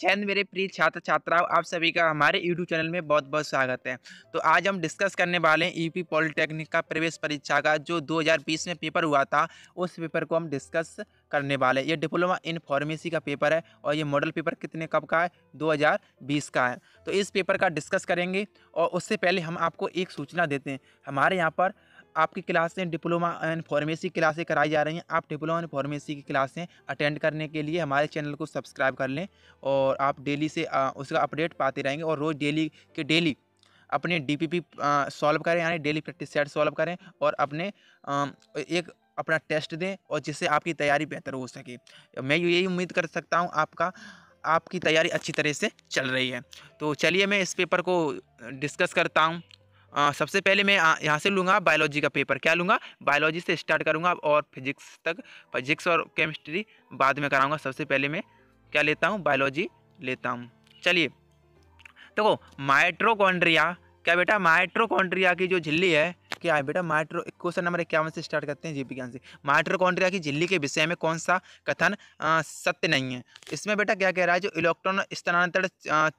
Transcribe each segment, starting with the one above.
चैन मेरे प्रिय छात्र छात्राओं आप सभी का हमारे यूट्यूब चैनल में बहुत बहुत स्वागत है। तो आज हम डिस्कस करने वाले हैं यूपी पॉलिटेक्निक का प्रवेश परीक्षा का, जो 2020 में पेपर हुआ था, उस पेपर को हम डिस्कस करने वाले हैं। ये डिप्लोमा इन फार्मेसी का पेपर है और ये मॉडल पेपर कितने कब का है? 2020 का है। तो इस पेपर का डिस्कस करेंगे और उससे पहले हम आपको एक सूचना देते हैं। हमारे यहाँ पर आपकी क्लासें डिप्लोमा एंड फार्मेसी क्लासें कराई जा रही हैं। आप डिप्लोमा एंड फार्मेसी की क्लासें अटेंड करने के लिए हमारे चैनल को सब्सक्राइब कर लें और आप डेली से उसका अपडेट पाते रहेंगे और रोज़ डेली के डेली अपने डीपीपी सॉल्व करें यानी डेली प्रैक्टिस सेट सॉल्व करें और अपने आ, एक अपना टेस्ट दें और जिससे आपकी तैयारी बेहतर हो सके। मैं यही उम्मीद कर सकता हूँ आपका आपकी तैयारी अच्छी तरह से चल रही है। तो चलिए मैं इस पेपर को डिस्कस करता हूँ। आ, सबसे पहले मैं यहाँ से लूँगा बायोलॉजी का पेपर। क्या लूँगा? बायोलॉजी से स्टार्ट करूँगा और फिजिक्स तक फिजिक्स और केमिस्ट्री बाद में कराऊँगा। सबसे पहले मैं क्या लेता हूँ? बायोलॉजी लेता हूँ। चलिए देखो तो माइट्रोकॉन्ड्रिया क्या बेटा? माइट्रोकॉन्ड्रिया की जो झिल्ली है क्या है बेटा? माइट्रो क्वेश्चन नंबर इक्यावन से स्टार्ट करते हैं जीव विज्ञान से। माइट्रोकॉन्ड्रिया की झिल्ली के विषय में कौन सा कथन सत्य नहीं है? इसमें बेटा क्या कह रहा है? जो इलेक्ट्रॉन स्थानांतरण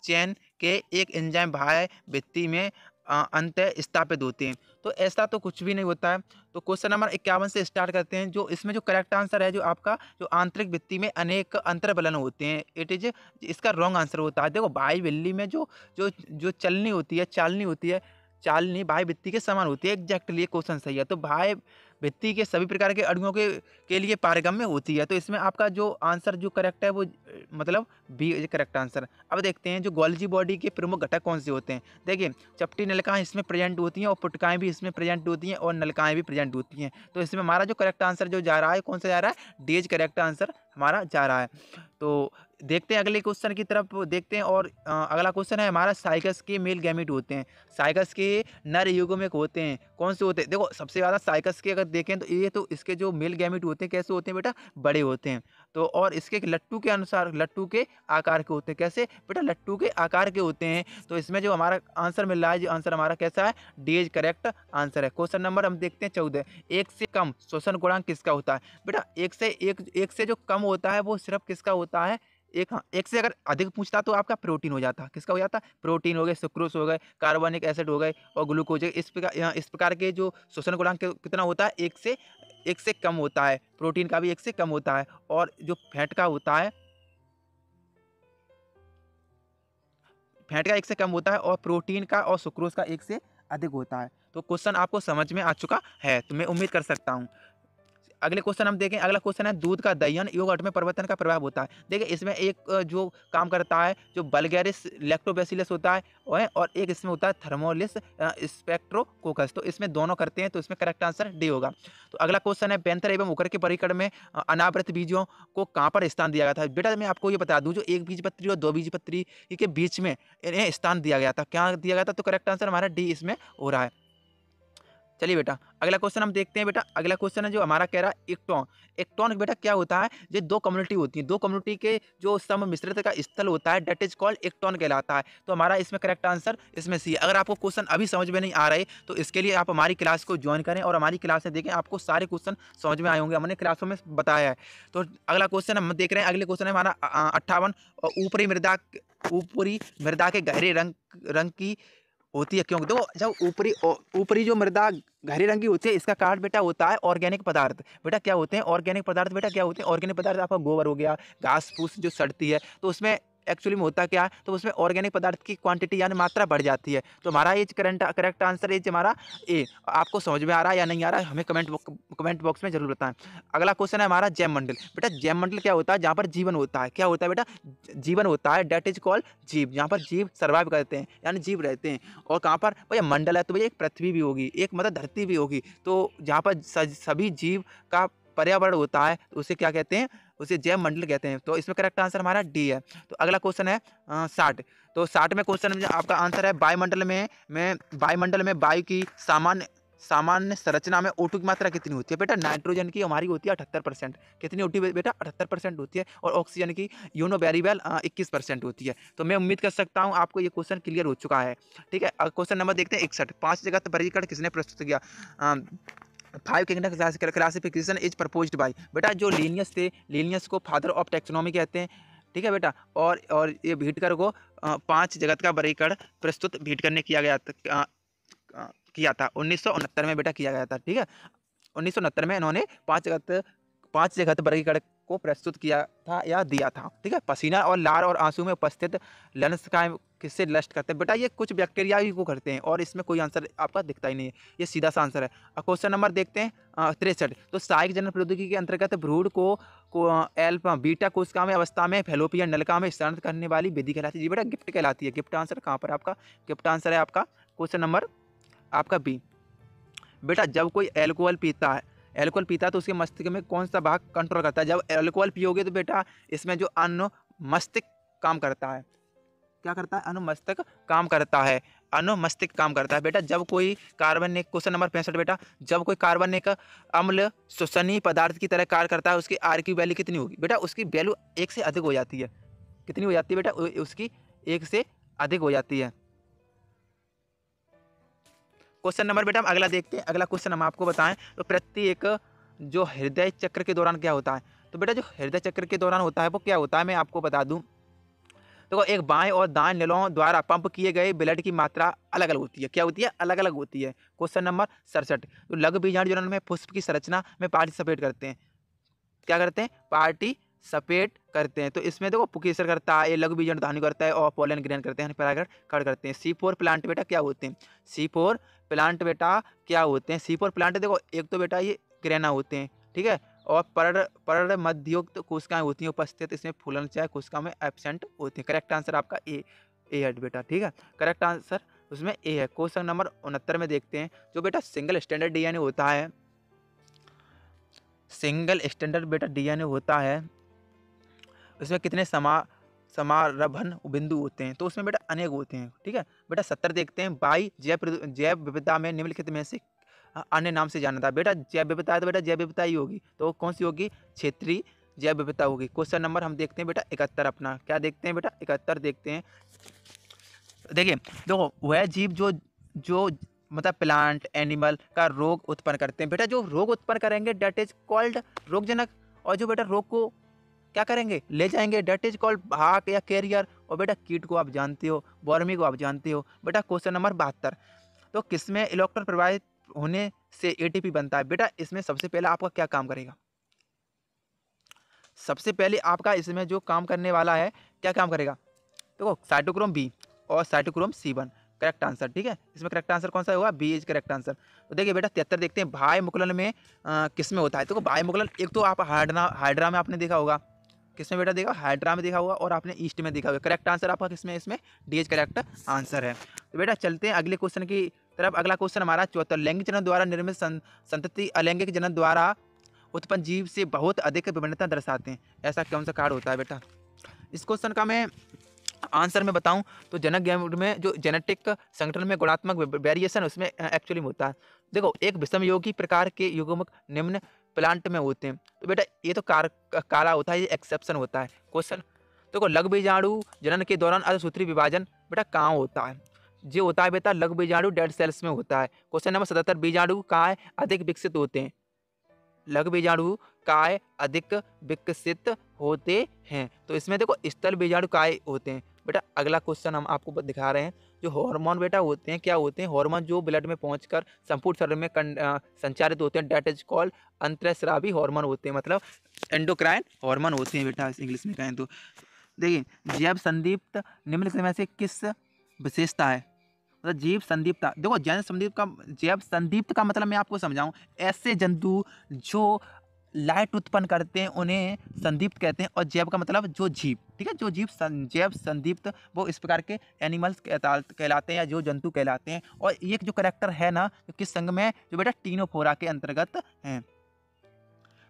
चैन के एक एंजाइम भाई भित्ति में अंत स्थापित होते हैं। तो ऐसा तो कुछ भी नहीं होता है। तो क्वेश्चन नंबर इक्यावन से स्टार्ट करते हैं, जो इसमें जो करेक्ट आंसर है, जो आपका जो आंतरिक वित्ती में अनेक अंतर्बलन होते हैं इट इज़ इसका रॉन्ग आंसर होता है। देखो, बाई बिल्ली में जो जो जो चलनी होती है, चालनी होती है, चालनी भाई वित्ती के समान होती है एग्जैक्टली क्वेश्चन सही है। तो भाई भित्ति के सभी प्रकार के अणुओं के के लिए पारगम्य होती है। तो इसमें आपका जो आंसर, जो करेक्ट है वो मतलब बी करेक्ट आंसर अब देखते हैं जो गोल्जी बॉडी के प्रमुख घटक कौन से होते हैं। देखिए, चपटी नलकाएँ इसमें प्रेजेंट होती हैं और पुटकाएँ भी इसमें प्रेजेंट होती हैं और नलकाएँ भी प्रेजेंट होती हैं। तो इसमें हमारा जो करेक्ट आंसर जो जा रहा है, कौन सा जा रहा है? डेज़ करेक्ट आंसर हमारा जा रहा है। तो देखते हैं अगले क्वेश्चन की तरफ़, देखते हैं और अगला क्वेश्चन है हमारा साइकस के मेल गैमिट होते हैं। साइकस के नर युगों में होते हैं। कौन से होते हैं? देखो, सबसे ज़्यादा साइकस के अगर देखें तो ये तो इसके जो मेल गैमिट होते हैं, कैसे होते हैं बेटा? बड़े होते हैं। तो और इसके लट्टू के अनुसार, लट्टू के आकार के होते हैं। कैसे? बेटा, लट्टू के आकार के होते हैं। तो इसमें जो हमारा आंसर मिल रहा है, जो आंसर हमारा कैसा है? डी करेक्ट आंसर है। क्वेश्चन नंबर हम देखते हैं चौदह। एक से कम, शोषण गुणांक किसका होता है? बेटा, एक से एक एक से जो कम होता है, वो सिर्फ़ किसका होता है? एक हाँ एक से अगर अधिक पूछता तो आपका प्रोटीन हो जाता। किसका हो जाता? प्रोटीन हो गए सुक्रोस हो गए, कार्बनिक एसिड हो गए और ग्लूकोज इस प्रकार इस प्रकार के जो शोषण गुणांक कितना होता है? एक से एक से कम होता है। प्रोटीन का भी एक से कम होता है और जो फैट का होता है फैट का एक से कम होता है और प्रोटीन का और सुक्रोज का एक से अधिक होता है। तो क्वेश्चन आपको समझ में आ चुका है तो मैं उम्मीद कर सकता हूँ। अगले क्वेश्चन हम देखें, अगला क्वेश्चन है, दूध का दहन योगट में परिवर्तन का प्रभाव होता है। देखिए, इसमें एक जो काम करता है, जो बलगैरिस लेक्टोबेसिलस होता है और एक इसमें होता है थर्मोलिस स्पेक्ट्रोकोकस तो इसमें दोनों करते हैं तो इसमें करेक्ट आंसर डी होगा। तो अगला क्वेश्चन है बेंतर एवं उकर के परिकड़ में अनावृत बीजों को कहाँ पर स्थान दिया गया था? बेटा, मैं आपको ये बता दूँ, जो एक बीज और दो बीज के बीच में इन्हें स्थान दिया गया था। क्या दिया गया था? तो करेक्ट आंसर हमारा डी इसमें हो रहा है। चलिए बेटा, अगला क्वेश्चन हम देखते हैं बेटा। अगला क्वेश्चन है जो हमारा कह रहा है इक्टॉन। इक्टॉन बेटा क्या होता है? जो दो कम्युनिटी होती है। दो कम्युनिटी के जो सम मिश्रित का स्थल होता है डेट इज़ कॉल्ड इक्टॉन कहलाता है। तो हमारा इसमें करेक्ट आंसर इसमें सी अगर आपको क्वेश्चन अभी समझ में नहीं आ रहे तो इसके लिए आप हमारी क्लास को ज्वाइन करें और हमारी क्लास में देखें, आपको सारे क्वेश्चन समझ में आए होंगे। हमने क्लासों में बताया है। तो अगला क्वेश्चन हम देख रहे हैं। अगले क्वेश्चन है हमारा अट्ठावन ऊपरी मृदा ऊपरी मृदा के गहरे रंग रंग की होती है, क्योंकि देखो, जब ऊपरी ऊपरी जो मृदा घरे रंग की होती है, इसका कारण बेटा होता है ऑर्गेनिक पदार्थ। बेटा क्या होते हैं? ऑर्गेनिक पदार्थ, बेटा क्या होते हैं? ऑर्गेनिक पदार्थ आपका गोबर हो गया, घास फूस जो सड़ती है तो उसमें एक्चुअली में होता क्या है? तो उसमें ऑर्गेनिक पदार्थ की क्वांटिटी यानी मात्रा बढ़ जाती है। तो हमारा ये करंट करेक्ट आंसर एज हमारा ए आपको समझ में आ रहा है या नहीं आ रहा है, हमें कमेंट कमेंट बॉक्स में ज़रूर बताएँ। अगला क्वेश्चन है हमारा जैम मंडल। बेटा जैम मंडल क्या होता है? जहाँ पर जीवन होता है। क्या होता है बेटा? जीवन होता है डेट इज़ कॉल्ड जीव। जहाँ पर जीव सर्वाइव करते हैं, यानी जीव रहते हैं। और कहाँ पर? भैया, मंडल है तो भैया, एक पृथ्वी भी होगी, एक मतलब धरती भी होगी। तो जहाँ पर सभी जीव का पर्यावरण होता है, उसे क्या कहते हैं? उसे जैव मंडल कहते हैं। तो इसमें करेक्ट आंसर हमारा डी है। तो अगला क्वेश्चन है साठ। तो साठ में क्वेश्चन आपका आंसर है, वायुमंडल में में, वायुमंडल में वायु की सामान्य सामान्य संरचना में ओटू की मात्रा कितनी होती है? बेटा नाइट्रोजन की हमारी होती है अठहत्तर परसेंट कितनी होती बेटा अठहत्तर परसेंट होती है और ऑक्सीजन की यूनो वेरीवेल इक्कीस परसेंट होती है। तो मैं उम्मीद कर सकता हूँ आपको ये क्वेश्चन क्लियर हो चुका है। ठीक है? क्वेश्चन नंबर देखते हैं, इकसठ। पाँच जगह वर्गीकरण किसने प्रस्तुत किया? Five kingdom classification is proposed by बेटा, जो लीनियस थे लीनियस को फादर ऑफ़ टेक्सोनॉमी कहते हैं। ठीक है बेटा? और और ये भीटकर को पाँच जगत का वर्गीकरण प्रस्तुत भीटकर ने किया गया था किया था। उन्नीस सौ उनहत्तर में बेटा किया गया था। ठीक है? उन्नीस सौ उनहत्तर में इन्होंने पाँच जगत पाँच जगत वर्गीकरण को प्रस्तुत किया था या दिया था। ठीक है? पसीना और लार और आँसू में उपस्थित लंस का किससे नष्ट करते हैं? बेटा, ये कुछ बैक्टीरिया ही को करते हैं और इसमें कोई आंसर आपका दिखता ही नहीं है। ये सीधा सा आंसर है। क्वेश्चन नंबर देखते हैं तिरसठ। तो सहायक जनन प्रौद्योगिकी के अंतर्गत भ्रूड को को एल्फा बीटा कोशिका में अवस्था में, फेलोपिया नलका में स्थानांत करने वाली विधि कहलाती है। जी बेटा, गिफ्ट कहलाती है। गिफ्ट आंसर कहाँ पर आपका? गिफ्ट आंसर है आपका क्वेश्चन नंबर आपका बी। बेटा, जब कोई एल्कोहल पीता है एल्कोहल पीता है तो उसके मस्तिष्क में कौन सा भाग कंट्रोल करता है? जब एल्कोहल पियोगे तो बेटा, इसमें जो अन्न मस्तिष्क काम करता है। क्या करता है? अनुमस्तिक काम करता है। अनुमस्तिक काम करता है। बेटा, जब कोई कार्बन एक क्वेश्चन नंबर पैंसठ बेटा, जब कोई कार्बन एक अम्ल श्वसनीय पदार्थ की तरह कार्य करता है, उसकी आर की वैल्यू कितनी होगी? बेटा, उसकी वैल्यू एक से अधिक हो जाती है। कितनी हो जाती है बेटा? उसकी एक से अधिक हो जाती है। क्वेश्चन नंबर बेटा, हम अगला देखते हैं। अगला क्वेश्चन हम आपको बताएँ तो प्रत्येक जो हृदय चक्र के दौरान क्या होता है? तो बेटा, जो हृदय चक्र के दौरान होता है, वो क्या होता है? मैं आपको बता दूँ। देखो तो एक बाएँ और दाएँ नलों द्वारा पंप किए गए ब्लड की मात्रा अलग अलग होती है। क्या होती है? अलग अलग होती है। क्वेश्चन नंबर सड़सठ। तो लघु बीजाणु जनन में पुष्प की संरचना में पार्टिसिपेट करते हैं। क्या करते हैं? पार्टी सपेट करते हैं। तो इसमें देखो पुकेसर करता है लघु बीजाणु धानी करता है, और पोलन ग्रहण करते हैं परागण कड़ करते हैं। सी फोर प्लांट बेटा क्या होते हैं? सी फोर प्लांट बेटा क्या होते हैं? सी फोर प्लांट देखो, एक तो बेटा ये ग्रहणा होते हैं, ठीक है? और पर मध्ययुक्त कोशिकाएँ होती हैं, उपस्थित, इसमें फूलन चाहे कोशिका में एबसेंट होती हैं। करेक्ट आंसर आपका ए ए है बेटा ठीक है? करेक्ट आंसर उसमें ए है। क्वेश्चन नंबर उनहत्तर में देखते हैं। जो बेटा सिंगल स्टैंडर्ड डीएनए होता है सिंगल स्टैंडर्ड बेटा डीएनए होता है उसमें कितने समा, समारभन बिंदु होते हैं? तो उसमें बेटा अनेक होते हैं, ठीक है? बेटा सत्तर देखते हैं, बाई जैव जैव विविधता में निम्नलिखित में से अन्य नाम से जाना था। बेटा जैव विविधता है तो बेटा जैव विविधता ही होगी। तो कौन सी होगी? क्षेत्रीय जैव विविधता होगी। क्वेश्चन नंबर हम देखते हैं बेटा इकहत्तर अपना। क्या देखते हैं बेटा? इकहत्तर देखते हैं। देखिए, देखो, वह जीव जो जो मतलब प्लांट एनिमल का रोग उत्पन्न करते हैं। बेटा जो रोग उत्पन्न करेंगे डेट इज़ कॉल्ड रोगजनक। और जो बेटा रोग को क्या करेंगे? ले जाएँगे। डेट इज़ कॉल्ड भाग या कैरियर और बेटा कीट को आप जानते हो बॉर्मी को आप जानते हो। बेटा क्वेश्चन नंबर बहत्तर। तो किसमें इलेक्ट्रॉन प्रवाहित होने से एटीपी बनता है? बेटा, इसमें सबसे पहले आपका क्या काम करेगा? सबसे पहले आपका इसमें जो काम करने वाला है, क्या काम करेगा? देखो साइटोक्रोम बी और cytochrome C one correct answer ठीक है? इसमें करेक्ट आंसर कौन सा होगा? बी इज़ करेक्ट आंसर तो देखिए बेटा, तिहत्तर देखते हैं। भाई मुकलन में किसमें होता है? देखो तो भाई मुकलन, एक तो आप हाइड्रा हाइड्रा में आपने देखा होगा। किसमें बेटा देखा? हाइड्रा में देखा होगा और आपने ईस्ट में देखा होगा करेक्ट आंसर आपका किसमें? इसमें डी एच करेक्ट आंसर है। तो बेटा चलते हैं अगले क्वेश्चन की तरफ़। अगला क्वेश्चन हमारा चौथा, लैंगिक जनन द्वारा निर्मित संतति, अलैंगिक जनन द्वारा उत्पन्न जीव से बहुत अधिक विभिन्नता दर्शाते हैं। ऐसा कौन सा कार्ड होता है बेटा? इस क्वेश्चन का मैं आंसर में बताऊँ तो जनक गैमेट में जो जेनेटिक संगठन में गुणात्मक वेरिएशन उसमें एक्चुअली होता है। देखो, एक विषम योगी प्रकार के युगमक निम्न प्लांट में होते हैं। तो बेटा, ये तो कार, काला होता है, ये एक्सेप्शन होता है। क्वेश्चन, देखो लघु बीजाणु जनन के दौरान अर्धसूत्री विभाजन, बेटा, कहाँ होता है? जो होता है बेटा लघु बीजाणु डेड सेल्स में होता है। क्वेश्चन नंबर सतहत्तर, बीजाणु काय अधिक विकसित होते हैं? लघु बीजाणु काय अधिक विकसित होते हैं। तो इसमें देखो, स्थल बीजाणु काय होते हैं? बेटा, अगला क्वेश्चन हम आपको दिखा रहे हैं। जो हार्मोन बेटा होते हैं, क्या होते हैं? हार्मोन जो ब्लड में पहुंचकर संपूर्ण शरीर में संचारित होते हैं डेट इज़ कॉल्ड अंतरस्रावी हार्मोन होते हैं मतलब एंडोक्राइन हार्मोन होते हैं बेटा इंग्लिश में कहें तो। देखिए, जैव संदीप्त निम्न में से किस विशेषता है? मतलब जीव संदीप्ता देखो जैन संदीप का, जैव संदीप्त का मतलब मैं आपको समझाऊं, ऐसे जंतु जो लाइट उत्पन्न करते हैं उन्हें संदीप्त कहते हैं और जैव का मतलब जो जीव ठीक है? जो जीव सं, जैव संदीप्त वो इस प्रकार के एनिमल्स कहलाते हैं या जो जंतु कहलाते हैं। और एक जो करेक्टर है ना किस संघ में जो बेटा टीनोफोरा के अंतर्गत हैं।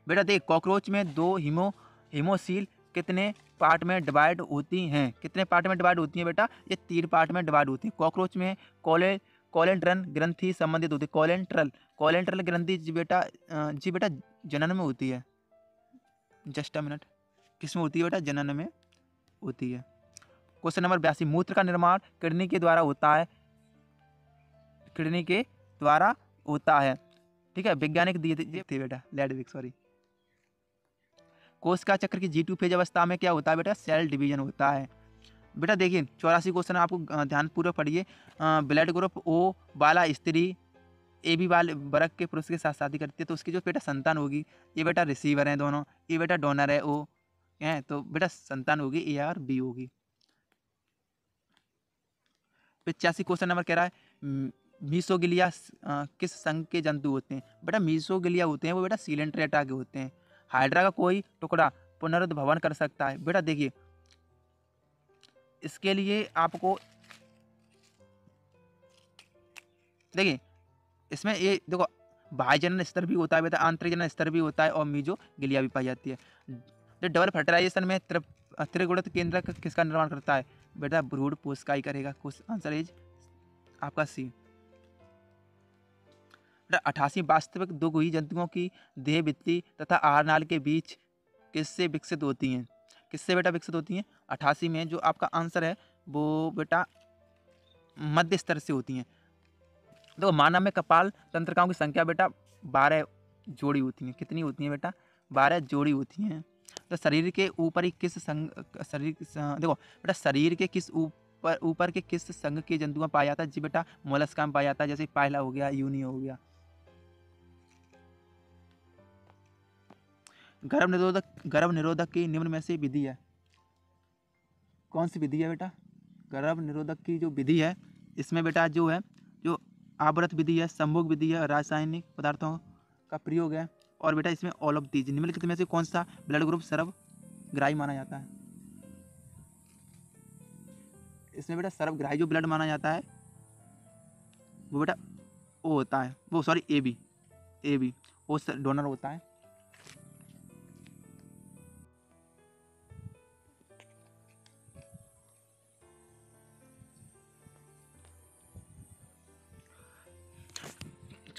बेटा देख कॉकरोच में दो हिमो हिमोसील कितने पार्ट में डिवाइड होती हैं? कितने पार्ट में डिवाइड होती हैं बेटा? ये तीन पार्ट में डिवाइड होती हैं। कॉकरोच में कोले कोलेंट्रन ग्रंथि संबंधित होती है। कॉलेंट्रल कॉलेंट्रल ग्रंथि जी बेटा जी बेटा जनन में होती है। Just a minute. किसमें होती है बेटा? जनन में होती है। क्वेश्चन नंबर बयासी। मूत्र का निर्माण किडनी के द्वारा होता है। किडनी के द्वारा होता है। ठीक है? वैज्ञानिक दिए थे बेटा। लेडविक सॉरी कोशिका चक्र की जी टू फ़ेज़ अवस्था में क्या होता है बेटा? सेल डिवीज़न होता है। बेटा देखिए, चौरासी क्वेश्चन आपको ध्यानपूर्वक पढ़िए। ब्लड ग्रुप ओ वाला स्त्री ए बी वाले वर्ग के पुरुष के साथ शादी करती है तो उसकी जो बेटा संतान होगी, ये बेटा रिसीवर है दोनों, ये बेटा डोनर है ओ है? तो बेटा संतान होगी ए और बी होगी। पिचासी क्वेश्चन नंबर कह रहा है मीसोगिलिया किस संघ के जंतु होते हैं? बेटा मीसोगिलिया होते हैं, वो बेटा सीलेंट्रेटा के होते हैं। हाइड्रा का कोई टुकड़ा पुनरुद्भवन कर सकता है। बेटा देखिए इसके लिए आपको देखिए, इसमें ये देखो जनन स्तर भी होता है, बेटा आंतरिक जनन स्तर भी होता है और मीजो गिलिया भी पाई जाती है। जो डबल फर्टिलाइजेशन में त्रिगुणित केंद्र किसका निर्माण करता है? बेटा ब्रूड पोस्ट का ही करेगा। कुछ आंसर इज़ आपका सी। अठासी वास्तविक दो गुही जंतुओं की देह, भित्ति तथा आहार नाल के बीच किससे विकसित होती हैं? किससे बेटा विकसित होती हैं? अठासी में जो आपका आंसर है, वो बेटा मध्य स्तर से होती हैं। देखो, मानव में कपाल तंत्रिकाओं की संख्या बेटा बारह जोड़ी होती हैं। कितनी होती हैं बेटा? बारह जोड़ी होती हैं। तो शरीर के ऊपर ही किस संग, शरीर देखो, बेटा शरीर के किस ऊपर ऊपर के किस संघ के जंतुओं पाया जाता है? जी बेटा, मोलस्का में पाया जाता है, जैसे पायला हो गया यूनी हो गया। गर्भ निरोधक गर्भ निरोधक की निम्न में से विधि है। कौन सी विधि है बेटा? गर्भ निरोधक की जो विधि है, इसमें बेटा जो है, जो आवृत विधि है, संभोग विधि है, रासायनिक पदार्थों का प्रयोग है, और बेटा इसमें ऑल ऑफ़ दीज निम्नलिखित में से कौन सा ब्लड ग्रुप सर्वग्राही माना जाता है? इसमें बेटा सर्वग्राही जो ब्लड माना जाता है, वो बेटा ओ होता है। वो sorry A B A B O donor होता है।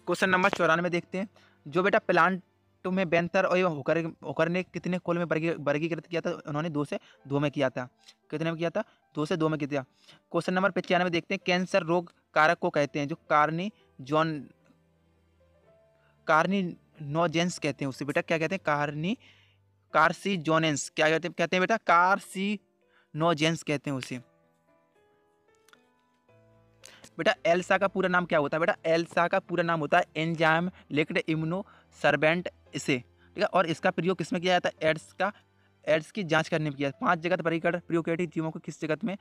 क्वेश्चन नंबर चौरानवे देखते हैं। जो बेटा प्लांट में बेंतर और होकर होकर ने कितने कोल में वर्गीकृत किया था, उन्होंने दो से दो में किया था। कितने में किया था? दो से दो में किया। क्वेश्चन नंबर पचानवे देखते हैं। कैंसर रोग कारक को कहते हैं, जो कार्नी जॉन, कार्नी नोजेंस कहते हैं उसे। बेटा क्या कहते हैं? कार्नी, कार्सी जोनेंस। क्या कहते हैं कहते हैं बेटा? कार्सी नोजेंस कहते हैं उसे। बेटा एल्सा का पूरा नाम क्या होता है बेटा? एल्सा का पूरा नाम होता है एंजाइम लिक्ड इम्यूनो सर्वेंट इसे, ठीक है? और इसका प्रयोग किसमें किया जाता है? एड्स का एड्स की जाँच करने में किया पाँच जगत परिकरण प्रियोकेटिव जीवों को किस जगत में,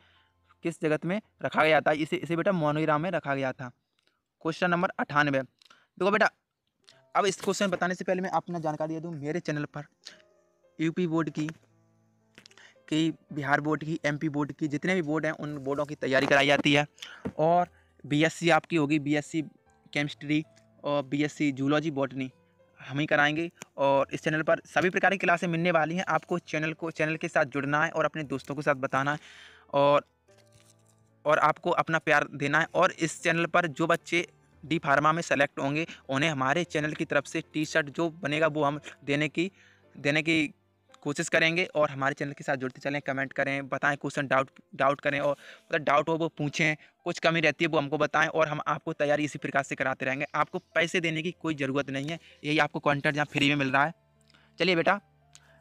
किस जगत में रखा गया था? इसे इसे बेटा मोनोग्राम में रखा गया था। क्वेश्चन नंबर अठानवे देखो बेटा, अब इस क्वेश्चन बताने से पहले मैं अपना जानकारी दे दूँ मेरे चैनल पर। यूपी बोर्ड की की, बिहार बोर्ड की एमपी बोर्ड की जितने भी बोर्ड हैं, उन बोर्डों की तैयारी कराई जाती है। और बीएससी आपकी होगी, बीएससी केमिस्ट्री और बीएससी जूलॉजी, बॉटनी। हम ही कराएँगे और इस चैनल पर सभी प्रकार की क्लासें मिलने वाली हैं। आपको चैनल को, चैनल के साथ जुड़ना है और अपने दोस्तों के साथ बताना है और और आपको अपना प्यार देना है। और इस चैनल पर जो बच्चे डी फार्मा में सेलेक्ट होंगे, उन्हें हमारे चैनल की तरफ़ से टी शर्ट जो बनेगा वो हम देने की देने की कोशिश करेंगे और हमारे चैनल के साथ जुड़ते चलें, कमेंट करें, बताएँ, क्वेश्चन डाउट डाउट करें और मतलब डाउट हो वो पूछें, कुछ कमी रहती है वो हमको बताएँ और हम आपको तैयारी इसी प्रकार से कराते रहेंगे। आपको पैसे देने की कोई ज़रूरत नहीं है, यही आपको कॉन्टेंट जहाँ फ्री में मिल रहा है। चलिए बेटा,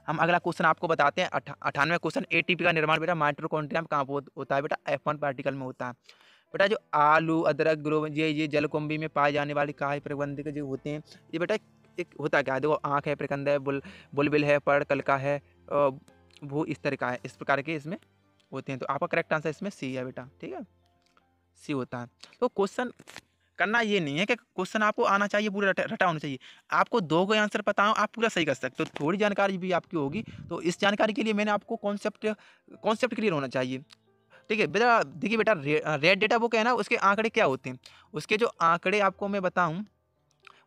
हम अगला क्वेश्चन आपको बताते हैं। अठानवे क्वेश्चन एटीपी का निर्माण बेटा माइट्रोकॉन्ट्रियम कहाँ होता है बेटा? एफ़ पार्टिकल में होता है। बेटा जो आलू, अदरक ग्रो ये ये जलकुंभी में पाए जाने वाली काय प्रबंधक जो होते हैं, ये बेटा एक होता क्या है, देखो, आँख है प्रकंद है, बुल, बुलबिल है, पड़ कलका है वो इस तरह का है। इस प्रकार के इसमें होते हैं। तो आपका करेक्ट आंसर इसमें सी है बेटा, ठीक है? सी होता है। तो क्वेश्चन करना ये नहीं है कि क्वेश्चन आपको आना चाहिए, पूरा रटा रटा होना चाहिए। आपको दो को आंसर पता हो, आप पूरा सही कर सकते हो। थोड़ी जानकारी भी आपकी होगी। तो इस जानकारी के लिए मैंने आपको कॉन्सेप्ट कॉन्सेप्ट क्लियर होना चाहिए। ठीक है, बेटा, देखिए बेटा रेड डेटा बुक है ना, उसके आंकड़े क्या होते हैं? उसके जो आंकड़े आपको मैं बताऊँ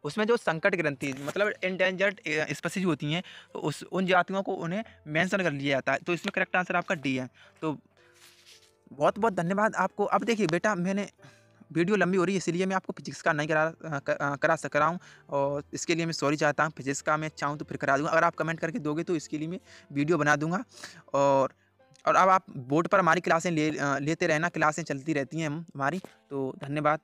उसमें जो संकट ग्रंथि मतलब इंडेंजर्ड स्पीसीज होती हैं तो उस, उन जातियों को उन्हें मेंशन कर लिया जाता है। तो इसमें करेक्ट आंसर आपका डी है। तो बहुत बहुत धन्यवाद आपको। अब देखिए बेटा, मैंने वीडियो लंबी हो रही है, इसलिए मैं आपको फिजिक्स का नहीं करा करा सक रहा हूँ। और इसके लिए मैं सॉरी चाहता हूँ फिजिक्स का मैं चाहूँ तो फिर करा दूँगा। अगर आप कमेंट करके दोगे तो इसके लिए मैं वीडियो बना दूँगा। और और अब आप बोर्ड पर हमारी क्लासें ले लेते रहना, क्लासें चलती रहती हैं हम हमारी। तो धन्यवाद।